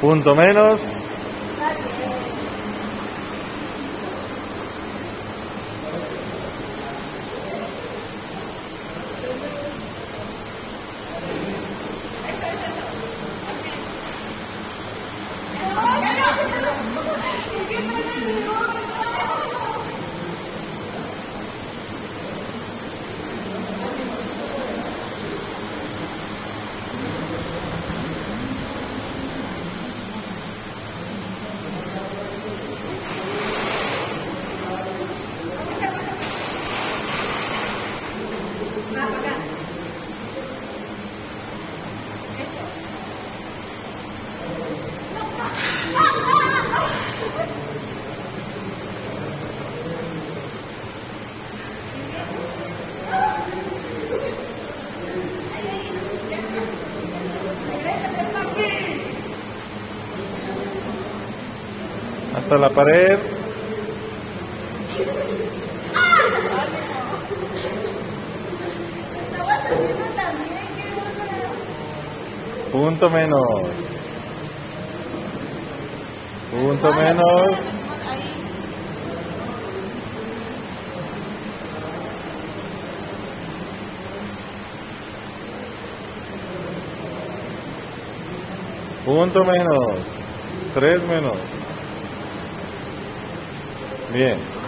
Punto menos. Hasta la pared. Punto menos. Punto menos. Punto menos. Tres menos. 对。